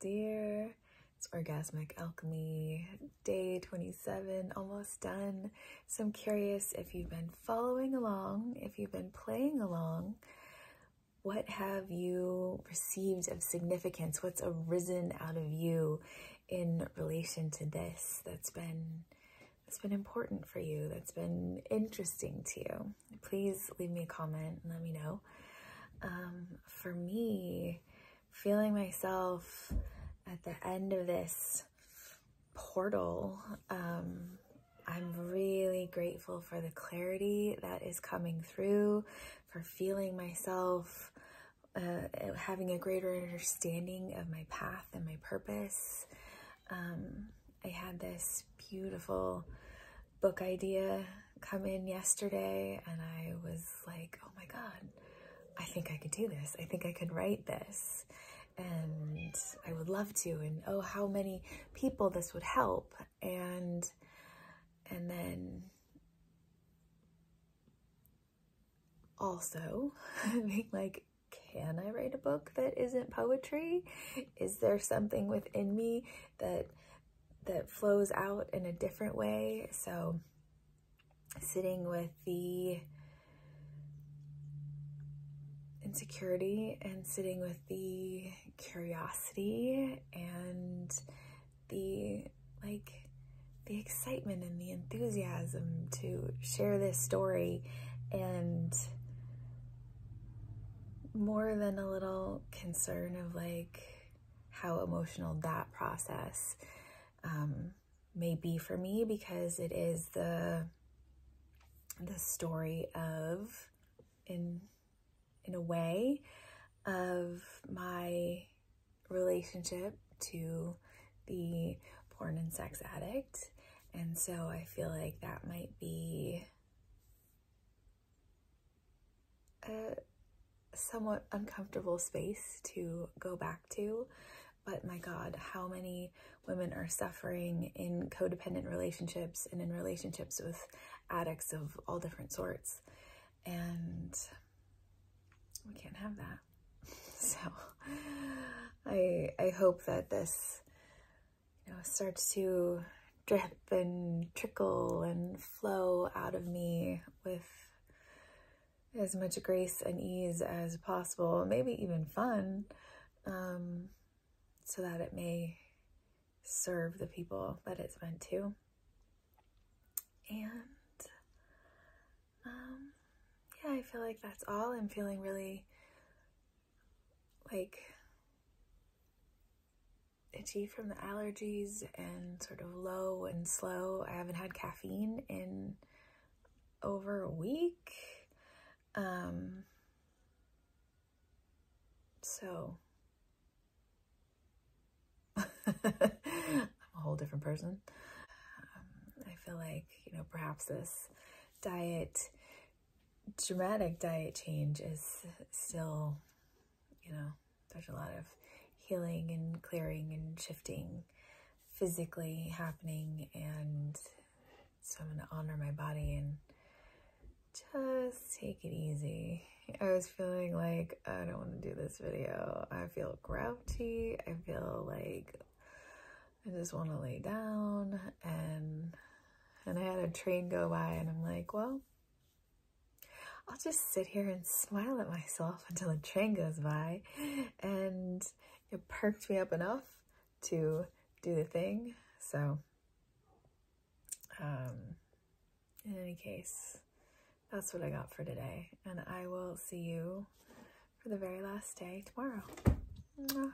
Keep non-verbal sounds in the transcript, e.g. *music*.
dear. It's Orgasmic Alchemy, day 27, almost done. So I'm curious if you've been following along, if you've been playing along, what have you received of significance? What's arisen out of you in relation to this that's been that's been important for you, that's been interesting to you? Please leave me a comment and let me know. Um, for me, feeling myself at the end of this portal, um, I'm really grateful for the clarity that is coming through, for feeling myself, uh, having a greater understanding of my path and my purpose. Um, I had this beautiful book idea come in yesterday, and I was like, oh my God, I think I could do this. I think I could write this and I would love to and oh how many people this would help and and then also *laughs* being like can I write a book that isn't poetry? Is there something within me that that flows out in a different way? So sitting with the insecurity and sitting with the curiosity and the like the excitement and the enthusiasm to share this story and more than a little concern of like how emotional that process um, may be for me because it is the the story of in in a way of my relationship to the porn and sex addict. And so I feel like that might be a somewhat uncomfortable space to go back to. But my God, how many women are suffering in codependent relationships and in relationships with addicts of all different sorts. And we can't have that. *laughs* So I I hope that this you know starts to drip and trickle and flow out of me with as much grace and ease as possible, maybe even fun, um, so that it may serve the people that it's meant to. And I feel like that's all. I'm feeling really like itchy from the allergies and sort of low and slow. I haven't had caffeine in over a week. Um, so *laughs* I'm a whole different person. Um, I feel like, you know, perhaps this diet dramatic diet change is still, you know, there's a lot of healing and clearing and shifting physically happening and so I'm going to honor my body and just take it easy. I was feeling like I don't want to do this video. I feel grouchy. I feel like I just want to lay down and and I had a train go by and I'm like, well, I'll just sit here and smile at myself until a train goes by. And it perked me up enough to do the thing. So, um, in any case, that's what I got for today. And I will see you for the very last day tomorrow. Mwah.